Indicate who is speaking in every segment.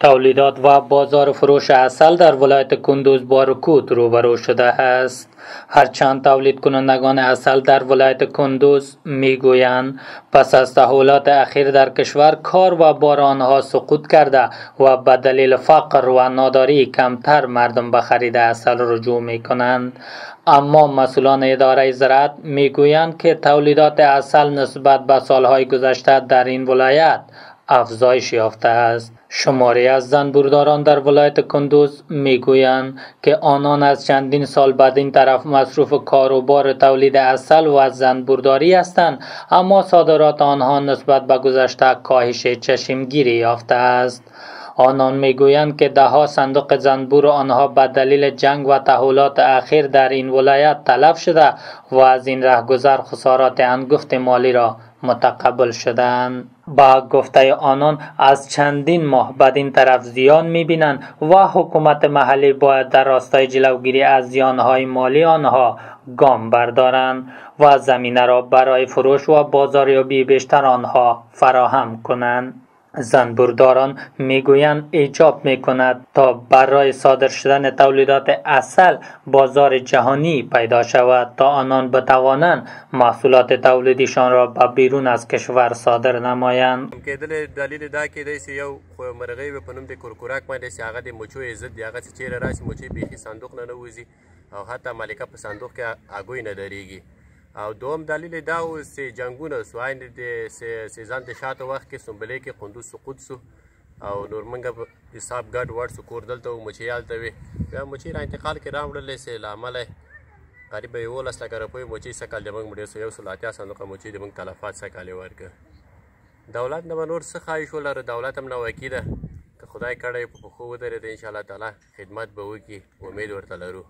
Speaker 1: تولیدات و بازار فروش اصل در ولایت کندوز با رکود روبرو شده است. هرچند تولید کنندگان اصل در ولایت کندوز می‌گویند پس از تحولات اخیر در کشور کار و بار آنها سقوط کرده و به دلیل فقر و ناداری کمتر مردم به خرید اصل رجوع می کنند اما مسئولان اداره زراعت می‌گویند که تولیدات اصل نسبت به سالهای گذشته در این ولایت افزایش یافته است. شماری از زنبورداران در ولایت کندوز می‌گویند که آنان از چندین سال بعد این طرف مصروف کار و بار تولید اصل و زنبورداری هستند اما صادرات آنها نسبت به گذشته کاهش چشمگیری یافته است. آنان می‌گویند که دهها صندوق زنبور آنها به دلیل جنگ و تحولات اخیر در این ولایت تلف شده و از این رهگذر خسارات انگفت مالی را متقبل شدند. با گفته آنان از چندین ماه بدین طرف زیان می‌بینند و حکومت محلی باید در راستای جلوگیری از زیانهای مالی آنها گام بردارند و زمینه را برای فروش و بازاریابی بیشتر آنها فراهم کنند. زنبورداران می‌گویند ایجاب می‌کند تا برای صادر شدن تولیدات اصل بازار جهانی پیدا شود تا آنان بتوانند محصولات تولیدیشان را به بیرون از کشور صادر نمایند.
Speaker 2: کېدل دلیل دا کېدای سي یو خو مرغۍ به په نوم د کورکوراک باندې چې هغه د مچو دی هغه چې چیرې راشي بیخي صندوق نه او حتی مالکه په صندوق کې نه درېږي او دوم دلیل دا و چې جنگونه سو عین د سیزن د شاته وخت کې سنبلې کې قندوز سقوط سو او نور منګه حساب ګډ وړ سو کور دلته مچیال ته وي بیا مچی را انتقال کې راوړل سي لامل قریب یولس لکه روپۍ مچۍ سکال د موږ مړې سو یو سل اتیا صندوقه مچۍ د موږ تلفات سکالې ورکړه دولت نه نور څه خواهش ولرو دولت هم نوکي ده. که خدای کړی په پښو ودرېده انشاءالله تعالی خدمت به وکړي امید ورته لرو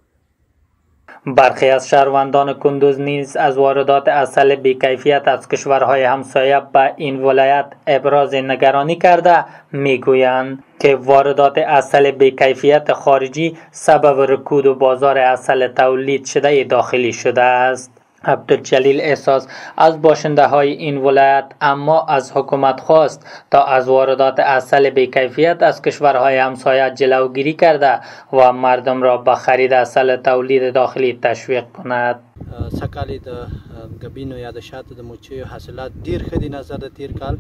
Speaker 1: برخی از شهروندان کندوز نیز از واردات اصل بیکیفیت از کشورهای همسایه به این ولایت ابراز نگرانی کرده می‌گویند که واردات اصل بیکیفیت خارجی سبب رکود و بازار اصل تولید شده داخلی شده است. عبدالجلیل احساس از باشنده های این ولایت اما از حکومت خواست تا از واردات اصل بیکیفیت از کشورهای همسایه جلوگیری کرده و مردم را به خرید اصل تولید داخلی تشویق کند.
Speaker 3: سکالی د غبینو یا د شاتو د موچیو حاصلات ډیر ښه دي نظر د تیر کال.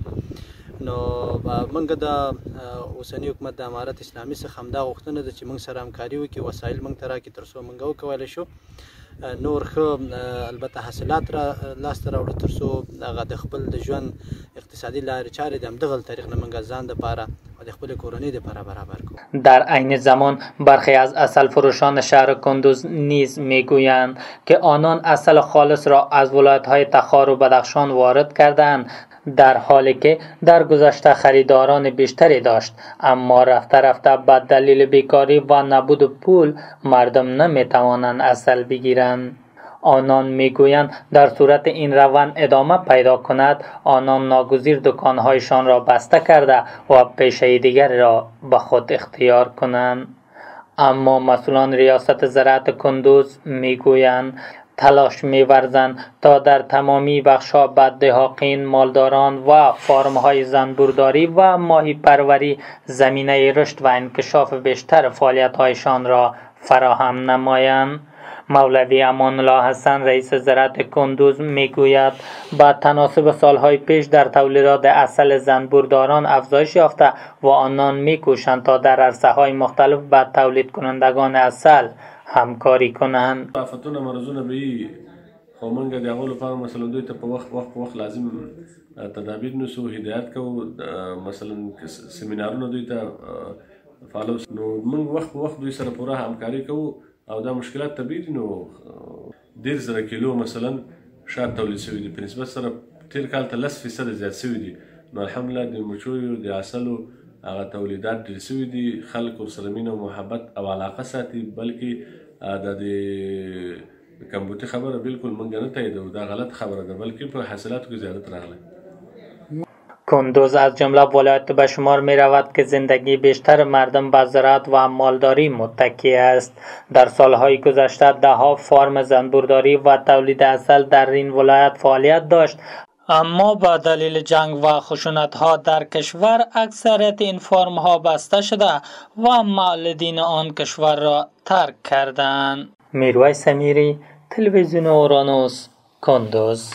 Speaker 3: نو موږ د اوسنی حکومت د امارت اسلامي څخه همدا غوښتنه ده چې موږ سره همکاري وکړي وسایل موږ ته راکړي تر څو موږ وکولی شو نور ښه البته حاصلات را لاسته راوړو تر څو هغه د خپل د ژوند اقتصادي لارې چارې د همدغه طریق نه موږ ځان دپاره و د خپل کورنۍ دپاره برابر کړو.
Speaker 1: در عین زمان برخی از اصل فروشان شهر کندوز نیز میگویند که آنان اصل خالص را از ولایت‌های تخار و بدخشان وارد کردند در حالی که در گذشته خریداران بیشتری داشت اما رفته رفته به دلیل بیکاری و نبود پول مردم نمی توانند اصل بگیرند. آنان می‌گویند در صورت این روند ادامه پیدا کند آنان ناگزیر دکانهایشان را بسته کرده و پیشه دیگر را به خود اختیار کنند. اما مسئولان ریاست زراعت کندوز می‌گویند تلاش می‌ورزند تا در تمامی بخش‌ها به دهاقین، مالداران و فارم‌های زنبورداری و ماهی پروری زمینه رشد و انکشاف بیشتر فعالیت‌هایشان را فراهم نمایند. مولوی امان الله حسن رئیس زراعت کندوز می‌گوید با تناسب سالهای پیش در تولیدات اصل زنبورداران افزایش یافته و آنان میکوشند تا در عرصه های مختلف به تولید کنندگان اصل همکاري کنند
Speaker 4: آفتونه مرزونه به خو موږ د هغو لپاره مثلا دوی ته په وخت وخت په وخت لازم تدابیر نیسو هدایت کوو مثلا سیمینارونه دوی ته فالو نو موږ وخت په وخت دوی سره پوره همکاري کوو او دا مشکلات طبیعي دي نو ډېر زره کیلو مثلا شات تولید شوي دي په نسبت سره تیر کال ته لس فیصده زیات شوي دي نو الحمدلله د مچیو د عسلو هغه تولیدات ډېر شوي دي خلک ورسره مینه او محبت او علاقه ساتي بلکې د دې کمبودی خبره بالکل مونږ نه تاییدو دا غلط خبره ده بلکې په حاصلاتو کې زیادت راغلی.
Speaker 1: کندوز از جمله ولایت به شمار می رود که زندگی بیشتر مردم به زراعت و مالداری متکی است. در سالهای گذشته ده ها فارم زنبورداری و تولید اصل در این ولایت فعالیت داشت اما با دلیل جنگ و خشونت ها در کشور اکثریت این فرم ها بسته شده و معلدین آن کشور را ترک کردند. می‌روی سمیری تلویزیون اورانوس کندوز